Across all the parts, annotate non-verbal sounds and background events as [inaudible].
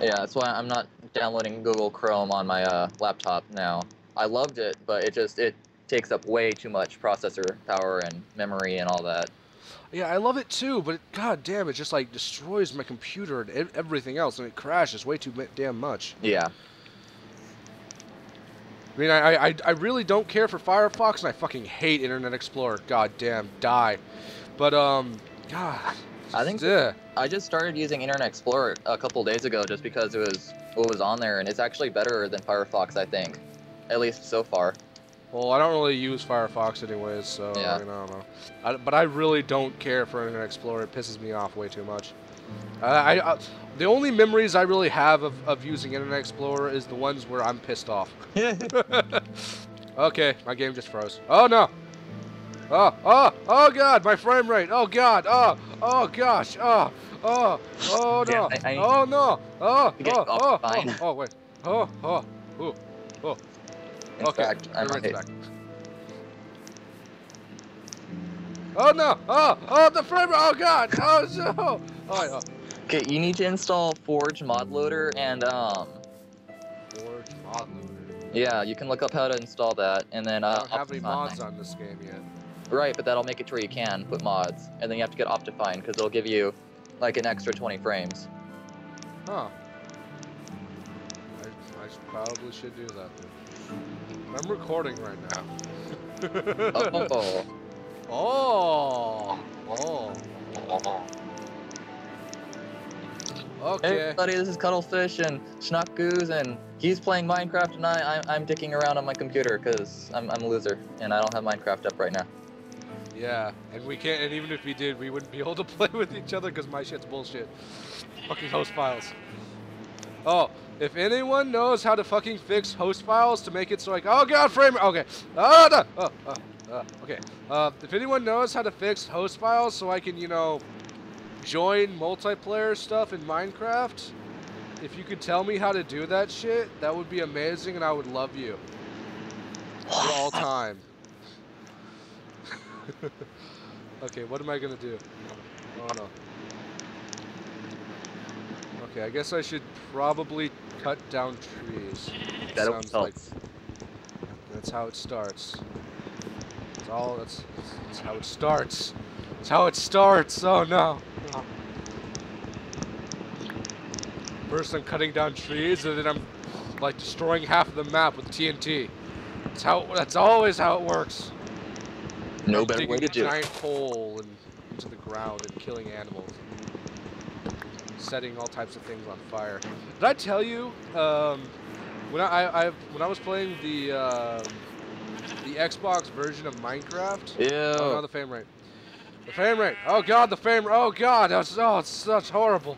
Yeah, that's why I'm not downloading Google Chrome on my uh, laptop now. I loved it, but it just it takes up way too much processor power and memory and all that. Yeah, I love it too, but it, god damn, it just like destroys my computer and everything else, and it crashes way too damn much. Yeah. I mean, I, I, I really don't care for Firefox, and I fucking hate Internet Explorer. God damn, die. But um, God. I think yeah. I just started using Internet Explorer a couple days ago just because it was what was on there, and it's actually better than Firefox, I think, at least so far. Well, I don't really use Firefox anyways, so Yeah. I, mean, I don't know. I, but I really don't care for Internet Explorer. It pisses me off way too much. Uh, I, I the only memories I really have of, of using Internet Explorer is the ones where I'm pissed off. [laughs] [laughs] okay, my game just froze. Oh no! Oh, oh, oh god, my frame rate! Oh god, oh, oh gosh, oh, oh, oh [laughs] no, Yeah, I- I- oh no, oh, oh, oh, fine. oh, oh, wait, oh, oh, oh, oh. In okay, fact, I everything's might- back. Oh no! Oh, oh, the frame rate! Oh god! Oh no! [laughs] Oh, oh. Okay, you need to install Forge Mod Loader and um, Forge mod loader. yeah, you can look up how to install that, and then I uh, don't have any mods on this game yet. Right, but that'll make it to where you can put mods, and then you have to get Optifine because it'll give you like an extra 20 frames. Huh. I, I probably should do that then. I'm recording right now. Oh, oh. Oh. [laughs] oh. oh. Okay. Hey everybody, this is Kudlefish and Snockooz, and he's playing Minecraft, and I, I'm, I'm dicking around on my computer because I'm, I'm a loser, and I don't have Minecraft up right now. Yeah, and we can't, and even if we did, we wouldn't be [laughs] able to play with each other because my shit's bullshit. Fucking host files. Oh, if anyone knows how to fucking fix host files to make it so like, oh god, frame, okay, oh no, oh, oh, uh, okay. Uh, if anyone knows how to fix host files so I can, you know, join multiplayer stuff in Minecraft, if you could tell me how to do that shit, that would be amazing, and I would love you for all time. [laughs] okay, what am I gonna do? Oh no. Okay, I guess I should probably cut down trees. That'll Sounds help. like that's how it starts. It's all. That's, that's how it starts. That's how it starts. Oh no. First, I'm cutting down trees, and then I'm like destroying half of the map with TNT. That's how. That's always how it works. No better way to do it. giant hole and into the ground and killing animals, setting all types of things on fire. Did I tell you um, when I, I when I was playing the um the Xbox version of Minecraft? Ew. Oh no, the frame rate. The frame rate. Oh god, the frame. Oh god, that's oh, it's, that's horrible.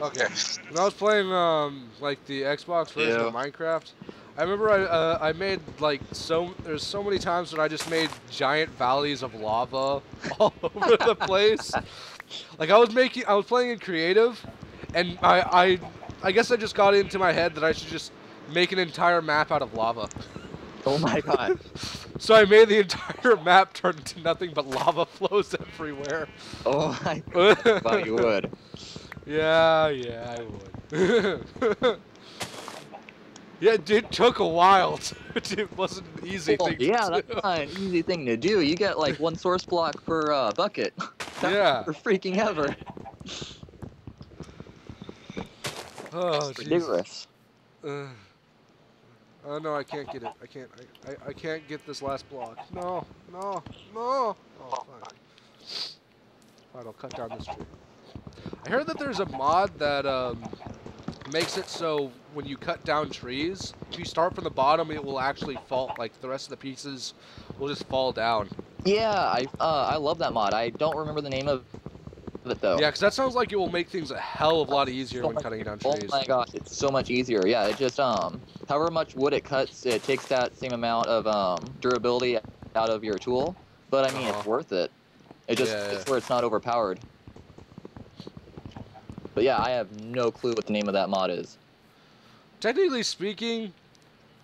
Okay. [laughs] When I was playing um like the Xbox version of Yeah. Minecraft, I remember I uh, I made like so there's so many times that I just made giant valleys of lava [laughs] all over the [laughs] place. Like I was making I was playing in creative, and I I I guess I just got into my head that I should just make an entire map out of lava. Oh my god. [laughs] So I made the entire map turn into nothing but lava flows everywhere. Oh my god. thought you would. Yeah, yeah, I would. Yeah, it, took a while. To, [laughs] it wasn't an easy Well, thing to yeah, do. that's not an easy thing to do. You get like one source block per uh, bucket. [laughs] Yeah. For freaking ever. Oh, ridiculous. Uh, oh no, I can't get it. I can't. I, I, I can't get this last block. No, no, no. Oh, fine. Fine, I'll cut down this tree. I heard that there's a mod that um, makes it so when you cut down trees, if you start from the bottom, it will actually fall. Like the rest of the pieces will just fall down. Yeah, I uh, I love that mod. I don't remember the name of it though. Yeah, because that sounds like it will make things a hell of a lot easier So when cutting down trees. Oh trees. my gosh, it's so much easier. Yeah, it just um, however much wood it cuts, it takes that same amount of um durability out of your tool. But I mean, Uh-huh. it's worth it. It just Yeah, it's where it's not overpowered. But yeah, I have no clue what the name of that mod is. Technically speaking,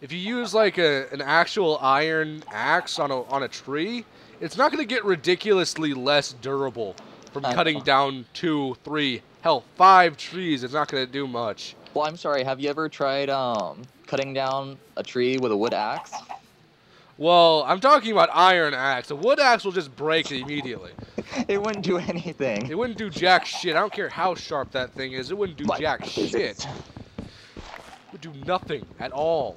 if you use like a, an actual iron axe on a on a tree, it's not going to get ridiculously less durable from I cutting down two, three, hell, five trees. It's not going to do much. Well, I'm sorry. Have you ever tried um cutting down a tree with a wood axe? Well, I'm talking about iron axe. A wood axe will just break immediately. [laughs] it wouldn't do anything. It wouldn't do jack shit. I don't care how sharp that thing is. It wouldn't do Like jack shit. It would do nothing at all.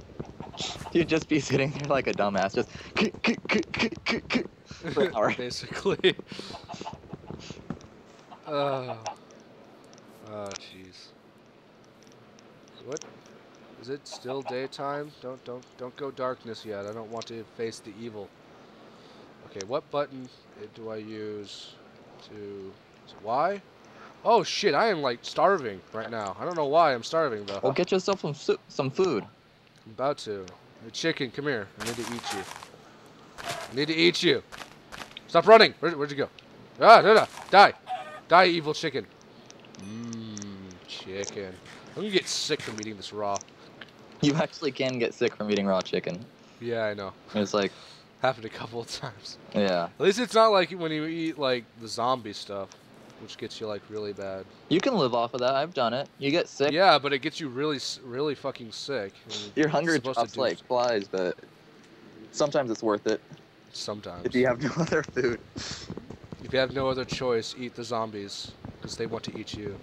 [laughs] You'd just be sitting there like a dumbass, just. For an hour. [laughs] Basically. Oh. Oh, jeez. What? Is it still daytime? Don't don't don't go darkness yet. I don't want to face the evil. Okay, what button uh, do I use to is it Y? Oh shit, I am like starving right now. I don't know why I'm starving though. Well, get yourself some some food. I'm about to. Hey, chicken, come here. I need to eat you. I need to eat you. Stop running. Where, where'd you go? Ah, no, no. Die. Die, evil chicken. Mmm, chicken. I'm gonna get sick from eating this raw. [laughs] You actually can get sick from eating raw chicken. Yeah, I know. It's like, [laughs] Happened a couple of times. yeah. At least it's not like when you eat like the zombie stuff, which gets you like really bad. You can live off of that. I've done it. You get sick. Yeah, but it gets you really, really fucking sick. Your hunger supposed to drops like flies, but sometimes it's worth it sometimes. if you have [laughs] no other food. If you have no other choice, eat the zombies because they want to eat you.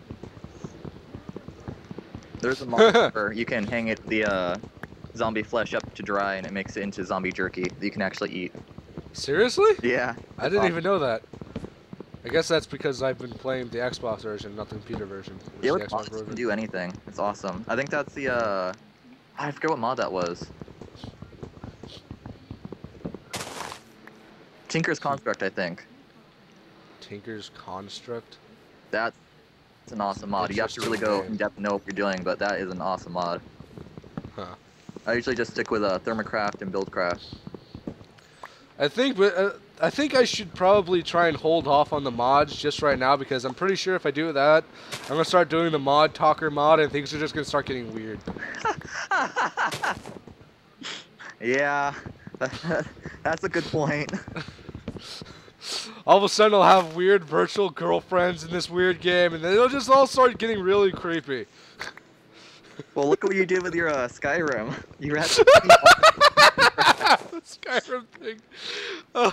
There's a [laughs] mod where you can hang it the uh, zombie flesh up to dry, and it makes it into zombie jerky that you can actually eat. Seriously? Yeah. I didn't even know that. I guess that's because I've been playing the Xbox version, not the computer version. Yeah, the Xbox version. can do anything. It's awesome. I think that's the uh, I forget what mod that was. Tinker's Construct, I think. Tinker's Construct. That's it's an awesome mod. You have to really go in depth know what you're doing, but that is an awesome mod. Huh. I usually just stick with uh, Thaumcraft and Buildcraft. I think, but uh, I think I should probably try and hold off on the mods just right now because I'm pretty sure if I do that, I'm gonna start doing the mod talker mod and things are just gonna start getting weird. [laughs] yeah, [laughs] that's a good point. [laughs] [laughs] All of a sudden, I'll have weird virtual girlfriends in this weird game, and then it'll just all start getting really creepy. [laughs] Well, look what you did with your uh, Skyrim. [laughs] You had the Skyrim thing. Uh,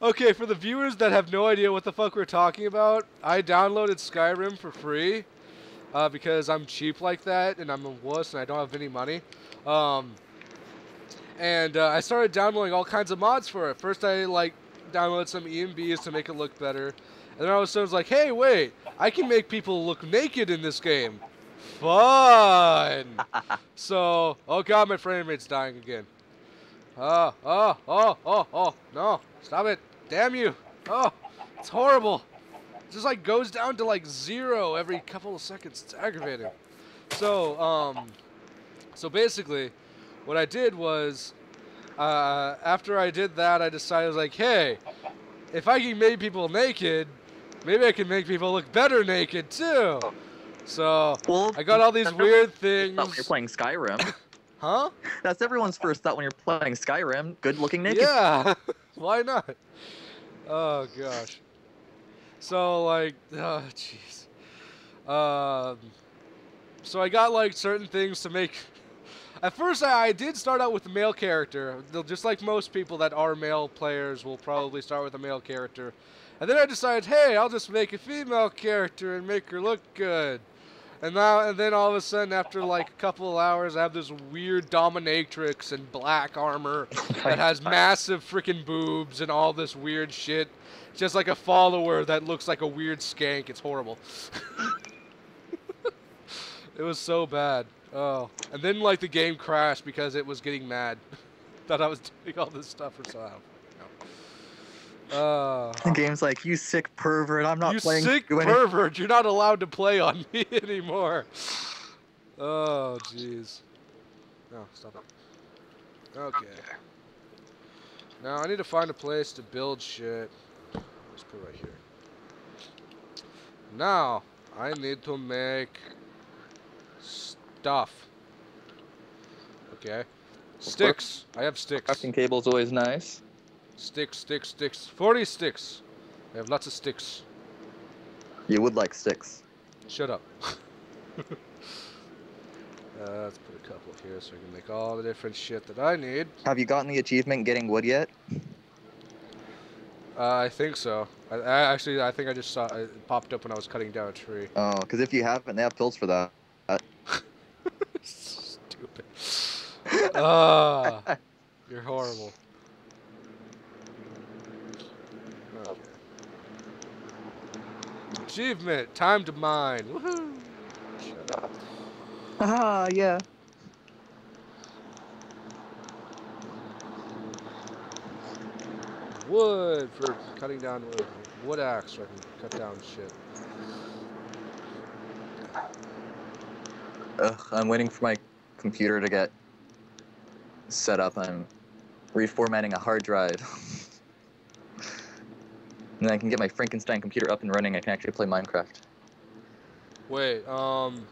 okay, for the viewers that have no idea what the fuck we're talking about, I downloaded Skyrim for free uh, because I'm cheap like that and I'm a wuss and I don't have any money. Um, and uh, I started downloading all kinds of mods for it. First, I like downloaded some ENBs to make it look better, and then all of a sudden, I was like, "Hey, wait! I can make people look naked in this game. Fun!" [laughs] so, oh god, my frame rate's dying again. Oh, oh, oh, oh, oh, no. Stop it. Damn you. Oh, it's horrible. It just like goes down to like zero every couple of seconds. It's aggravating. So, um, so basically, what I did was, uh, after I did that, I decided, I was like, hey, if I can make people naked, maybe I can make people look better naked too. So, well, I got all these weird things. when you're playing Skyrim. [laughs] Huh? That's everyone's first thought when you're playing Skyrim. Good-looking naked. Yeah, [laughs] why not? Oh gosh. So like, oh jeez. Um, so I got like certain things to make. At first, I, I did start out with the male character, just like most people that are male players will probably start with a male character. And then I decided, hey, I'll just make a female character and make her look good. And now, and then all of a sudden, after like a couple of hours, I have this weird dominatrix in black armor [laughs] that has massive freaking boobs and all this weird shit. Just like a follower that looks like a weird skank. It's horrible. [laughs] it was so bad. Oh, and then like the game crashed because it was getting mad. [laughs] Thought I was doing all this stuff or so. No. Uh, The game's like, you sick pervert. I'm not you playing. sick you any-" pervert! You're not allowed to play on [laughs] me anymore. Oh, jeez. No, stop it. Okay. Now I need to find a place to build shit. Let's put it right here. Now I need to make stuff. Okay. Sticks. I have sticks. Crafting cable's always nice. Sticks, sticks, sticks. 40 sticks. I have lots of sticks. You would like sticks. Shut up. [laughs] Uh, let's put a couple here so I can make all the different shit that I need. Have you gotten the achievement getting wood yet? Uh, I think so. I, I actually, I think I just saw it popped up when I was cutting down a tree. Oh, because if you haven't, they have pills for that. Ah, [laughs] you're horrible. Okay. Achievement, time to mine. Woohoo! Shut up. Ah, yeah. Wood for cutting down wood. Wood axe so I can cut down shit. Ugh, I'm waiting for my computer to get set up. I'm reformatting a hard drive. [laughs] and then I can get my Frankenstein computer up and running. I can actually play Minecraft. Wait, um,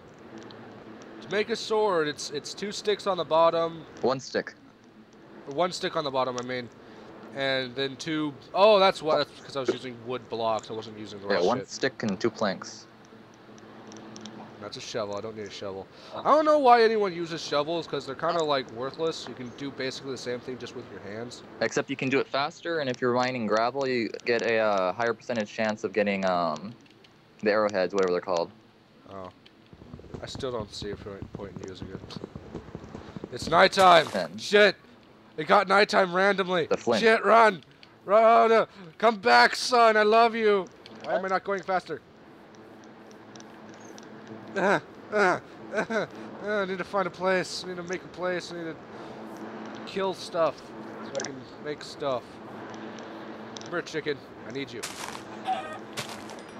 to make a sword, it's it's two sticks on the bottom, One stick. one stick on the bottom. I mean, and then two oh that's why. That's because I was using wood blocks. I wasn't using the Yeah, one shit. stick and two planks. That's a shovel. I don't need a shovel. I don't know why anyone uses shovels because they're kind of like worthless. You can do basically the same thing just with your hands. Except you can do it faster, and if you're mining gravel, you get a uh, higher percentage chance of getting um, the arrowheads, whatever they're called. Oh, I still don't see a point in using it. It's nighttime. Ten. Shit! It got nighttime randomly. The flint. Shit! Run! Run! Come back, son. I love you. Why am I not going faster? Uh, uh, uh, uh, I need to find a place. I need to make a place. I need to kill stuff so I can make stuff. Come here, chicken. I need you.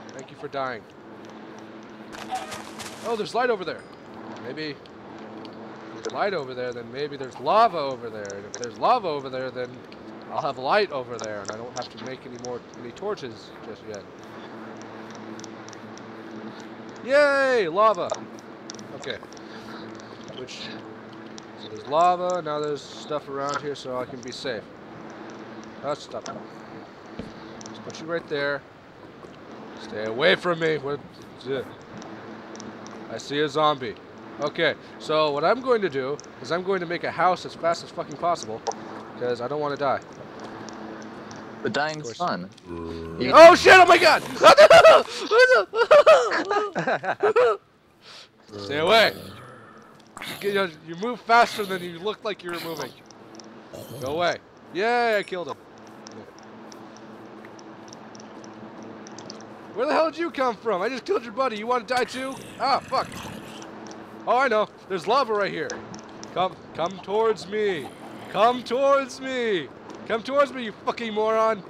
Thank you for dying. Oh, there's light over there. Maybe there's light over there, then maybe there's lava over there. And if there's lava over there, then I'll have light over there, and I don't have to make any more any torches just yet. Yay, lava. Okay. Which so there's lava. Now there's stuff around here, so I can be safe. That's stuff. Just put you right there. Stay away from me. What? I see a zombie. Okay, so what I'm going to do is I'm going to make a house as fast as fucking possible because I don't want to die. But dying's course. fun. You- Oh shit! Oh my god! [laughs] Stay away! You, you- you move faster than you look like you were moving. Go away. Yay, I killed him. Where the hell did you come from? I just killed your buddy. You want to die too? Ah, fuck. Oh, I know. There's lava right here. Come, come towards me. Come towards me. Come towards me, you fucking moron.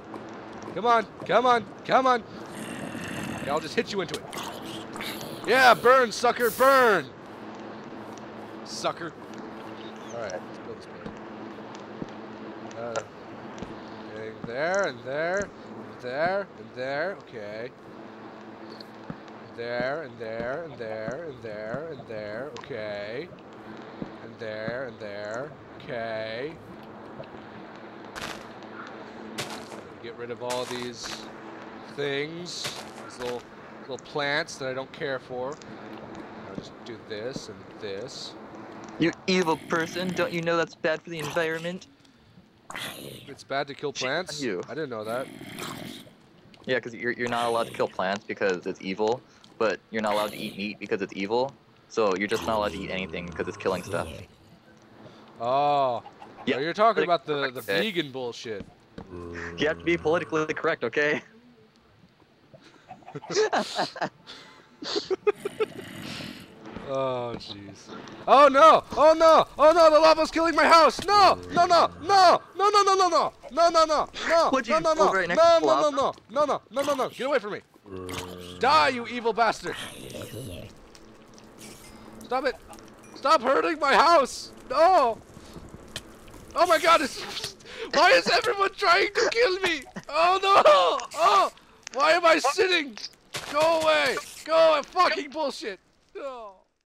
Come on, come on, come on. Okay, I'll just hit you into it. Yeah, burn, sucker, burn. Sucker. All right, let's build this building. Uh, okay, there and there, and there and there. Okay. There and there and there and there and there. Okay. And there and there. Okay. Get rid of all these things, these little little plants that I don't care for. I'll just do this and this. You evil person, don't you know that's bad for the environment? It's bad to kill plants. you. I didn't know that. Yeah, because you're, you're not allowed to kill plants because it's evil, but you're not allowed to eat meat because it's evil. So you're just not allowed to eat anything because it's killing stuff. Oh. Yeah, you're talking about the the vegan bullshit. You have to be politically correct, okay? [laughs] Oh jeez. Oh no! Oh no! Oh no! The lava's killing my house! No! No! No! No! No! No! No! No! No! No! No! No! No! [laughs] Would No! No! No! right No! No! No! No! No! No! No! No! No! Get away from me! Die, you evil bastard! Stop it! Stop hurting my house! No! Oh my God! It's, why is everyone trying to kill me? Oh no! Oh! Why am I sitting? Go away! Go away! Fucking bullshit! Oh.